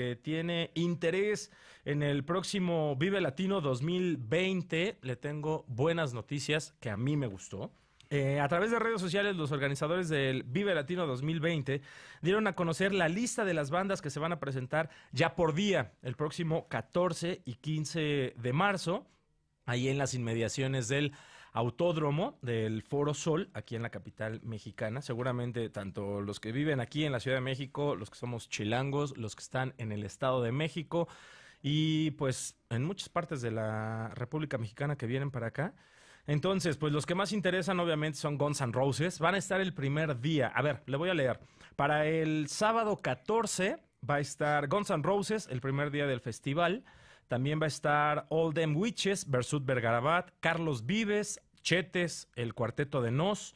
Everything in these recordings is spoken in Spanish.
que tiene interés en el próximo Vive Latino 2020, le tengo buenas noticias que a mí me gustó. Eh, a través de redes sociales, los organizadores del Vive Latino 2020 dieron a conocer la lista de las bandas que se van a presentar ya por día el próximo 14 y 15 de marzo, ahí en las inmediaciones del autódromo del Foro Sol, aquí en la capital mexicana. Seguramente tanto los que viven aquí en la Ciudad de México, los que somos chilangos, los que están en el Estado de México y pues en muchas partes de la República Mexicana que vienen para acá entonces, pues los que más interesan obviamente son Guns N' Roses. Van a estar el primer día. A ver, le voy a leer. Para el sábado 14 va a estar Guns N' Roses, el primer día del festival. También va a estar All Them Witches, Bersut Bergarabat, Carlos Vives, Chetes, el Cuarteto de Nos,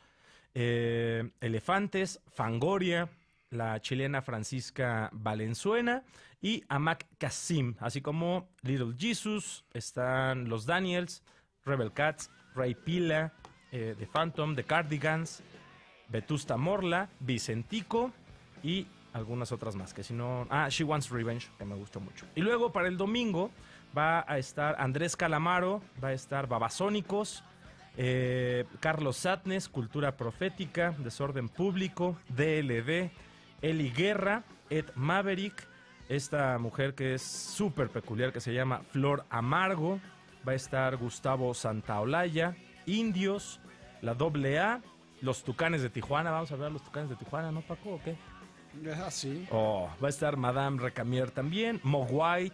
eh, Elefantes, Fangoria, la chilena Francisca Valenzuela y Amak Kasim, así como Little Jesus, están los Daniels, Rebel Cats, Ray Pila, eh, The Phantom, The Cardigans, Vetusta Morla, Vicentico y algunas otras más, que si no... Ah, She Wants Revenge, que me gustó mucho. Y luego para el domingo va a estar Andrés Calamaro, va a estar Babasónicos, eh, Carlos Satnes, Cultura Profética, Desorden Público, DLD, Eli Guerra, Ed Maverick, esta mujer que es súper peculiar que se llama Flor Amargo, va a estar Gustavo Santaolalla, Indios, la AA, los Tucanes de Tijuana. Vamos a ver los Tucanes de Tijuana, ¿no, Paco? ¿O qué? Oh, va a estar Madame Recamier también, Mogwai,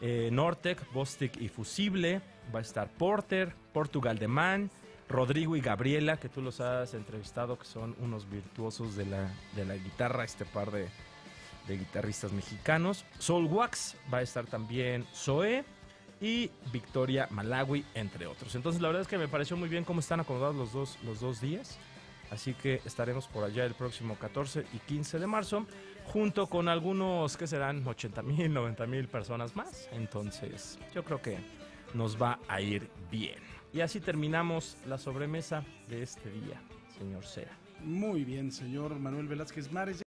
eh, Nortec, Bostic y Fusible. Va a estar Porter, Portugal de Man, Rodrigo y Gabriela, que tú los has entrevistado, que son unos virtuosos de la, de la guitarra, este par de, de guitarristas mexicanos. Soul Wax, va a estar también Zoe y Victoria Malawi, entre otros. Entonces la verdad es que me pareció muy bien cómo están acomodados los dos, los dos días. Así que estaremos por allá el próximo 14 y 15 de marzo, junto con algunos que serán 80 mil, 90 mil personas más. Entonces yo creo que nos va a ir bien. Y así terminamos la sobremesa de este día, señor Sea. Muy bien, señor Manuel Velázquez Mares.